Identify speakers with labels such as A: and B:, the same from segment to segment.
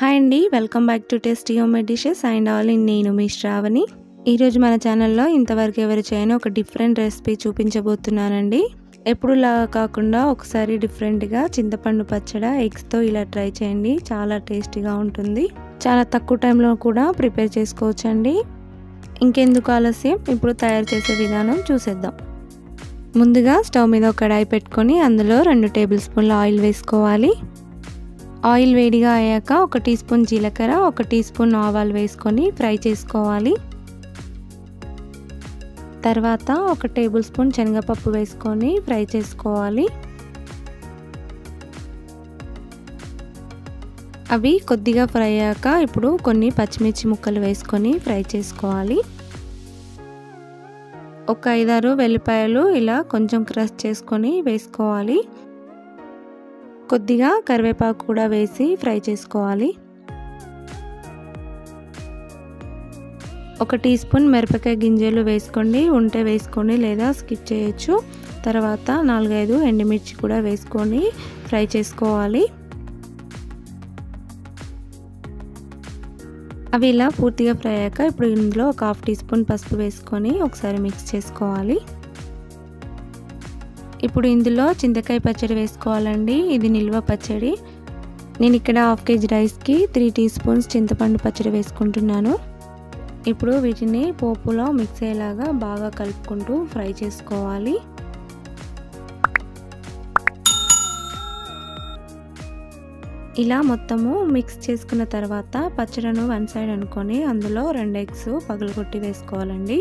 A: Hi అండి welcome back to taste home dishes. And all in నేను మీ శ్రావణి. ఈరోజు మన ఛానల్లో ఇంతవరకు ఎవరు చేయని ఒక డిఫరెంట్ రెసిపీ చూపించబోతున్నానండి. ఎప్పుడులా కాకుండా ఒకసారి డిఫరెంట్గా చింతపండు పచ్చడ ఎగ్స్తో ఇలా ట్రై చేయండి. చాలా టేస్టీగా ఉంటుంది. చాలా తక్కువ టైంలో కూడా ప్రిపేర్ చేసుకోవచ్చండి. ఇంకెందుకు ఆలస్యం? ఇప్పుడు తయారు చేసే విధానం చూసేద్దాం. ముందుగా స్టవ్ మీద ఒక కడాయి పెట్టుకొని అందులో రెండు టేబుల్ స్పూన్ల ఆయిల్ వేసుకోవాలి. ఆయిల్ వేడిగా అయ్యాక ఒక టీ స్పూన్ జీలకర్ర ఒక టీ స్పూన్ ఆవాలు వేసుకొని ఫ్రై చేసుకోవాలి. తర్వాత ఒక టేబుల్ స్పూన్ శనగపప్పు వేసుకొని ఫ్రై చేసుకోవాలి. అవి కొద్దిగా ఫ్రై అయ్యాక ఇప్పుడు కొన్ని పచ్చిమిర్చి ముక్కలు వేసుకొని ఫ్రై చేసుకోవాలి. ఒక ఐదారు వెల్లిపాయలు ఇలా కొంచెం క్రష్ చేసుకొని వేసుకోవాలి. కొద్దిగా కరివేపాకు కూడా వేసి ఫ్రై చేసుకోవాలి. ఒక టీ స్పూన్ మిరపకాయ గింజలు వేసుకోండి ఉంటే వేసుకోండి లేదా స్కిప్ చేయొచ్చు. తర్వాత నాలుగైదు ఎండుమిర్చి కూడా వేసుకొని ఫ్రై చేసుకోవాలి. అవి ఇలా పూర్తిగా ఫ్రై అయ్యాక ఇప్పుడు ఇందులో ఒక హాఫ్ టీ స్పూన్ పసుపు వేసుకొని ఒకసారి మిక్స్ చేసుకోవాలి. ఇప్పుడు ఇందులో చింతకాయ పచ్చడి వేసుకోవాలండి. ఇది నిల్వ పచ్చడి. నేను ఇక్కడ హాఫ్ కేజీ రైస్కి త్రీ టీ స్పూన్స్ చింతపండు పచ్చడి వేసుకుంటున్నాను. ఇప్పుడు వీటిని పోపులో మిక్స్ అయ్యేలాగా బాగా కలుపుకుంటూ ఫ్రై చేసుకోవాలి. ఇలా మొత్తము మిక్స్ చేసుకున్న తర్వాత పచ్చడిను వన్ సైడ్ అనుకొని అందులో రెండు ఎగ్స్ పగలగొట్టి వేసుకోవాలండి.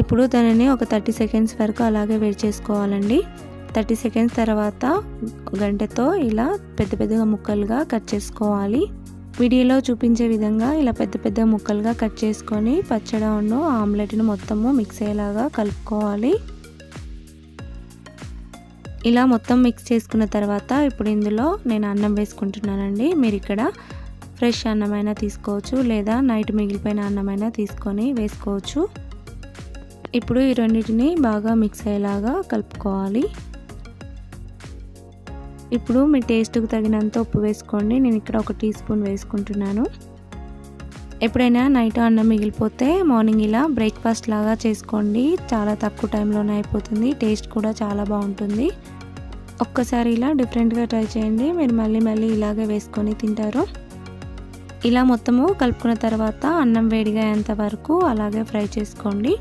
A: ఇప్పుడు దానిని ఒక థర్టీ సెకండ్స్ వరకు అలాగే వేడి చేసుకోవాలండి. థర్టీ సెకండ్స్ తర్వాత గంటతో ఇలా పెద్ద పెద్దగా ముక్కలుగా కట్ చేసుకోవాలి. వీడియోలో చూపించే విధంగా ఇలా పెద్ద పెద్ద ముక్కలుగా కట్ చేసుకొని పచ్చడను ఆమ్లెట్ను మొత్తము మిక్స్ అయ్యేలాగా కలుపుకోవాలి. ఇలా మొత్తం మిక్స్ చేసుకున్న తర్వాత ఇప్పుడు ఇందులో నేను అన్నం వేసుకుంటున్నానండి. మీరు ఇక్కడ ఫ్రెష్ అన్నమైనా తీసుకోవచ్చు లేదా నైట్ మిగిలిపోయిన అన్నమైనా తీసుకొని వేసుకోవచ్చు. ఇప్పుడు ఈ రెండింటిని బాగా మిక్స్ అయ్యేలాగా కలుపుకోవాలి. ఇప్పుడు మీ టేస్ట్కి తగినంత ఉప్పు వేసుకోండి. నేను ఇక్కడ ఒక టీ స్పూన్ వేసుకుంటున్నాను. ఎప్పుడైనా నైట్ అన్నం మిగిలిపోతే మార్నింగ్ ఇలా బ్రేక్ఫాస్ట్ లాగా చేసుకోండి. చాలా తక్కువ టైంలోనే అయిపోతుంది. టేస్ట్ కూడా చాలా బాగుంటుంది. ఒక్కసారి ఇలా డిఫరెంట్గా ట్రై చేయండి. మీరు మళ్ళీ మళ్ళీ ఇలాగే వేసుకొని తింటారు. ఇలా మొత్తము కలుపుకున్న తర్వాత అన్నం వేడిగా అయ్యేంత వరకు అలాగే ఫ్రై చేసుకోండి.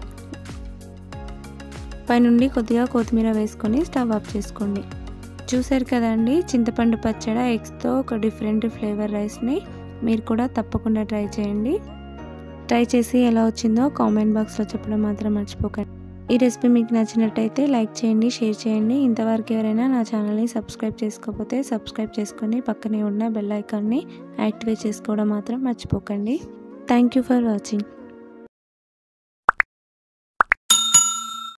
A: పైనుండి కొద్దిగా కొత్తిమీర వేసుకొని స్టవ్ ఆఫ్ చేసుకోండి. చూసారు కదండి చింతపండు పచ్చడి ఎగ్స్తో ఒక డిఫరెంట్ ఫ్లేవర్ రైస్ని మీరు కూడా తప్పకుండా ట్రై చేయండి. ట్రై చేసి ఎలా వచ్చిందో కామెంట్ బాక్స్లో చెప్పడం మాత్రం మర్చిపోకండి. ఈ రెసిపీ మీకు నచ్చినట్టయితే లైక్ చేయండి షేర్ చేయండి. ఇంతవరకు ఎవరైనా నా ఛానల్ని సబ్స్క్రైబ్ చేసుకోకపోతే సబ్స్క్రైబ్ చేసుకొని పక్కనే ఉన్న బెల్ ఐకాన్ని యాక్టివేట్ చేసుకోవడం మాత్రం మర్చిపోకండి. Thank you for watching.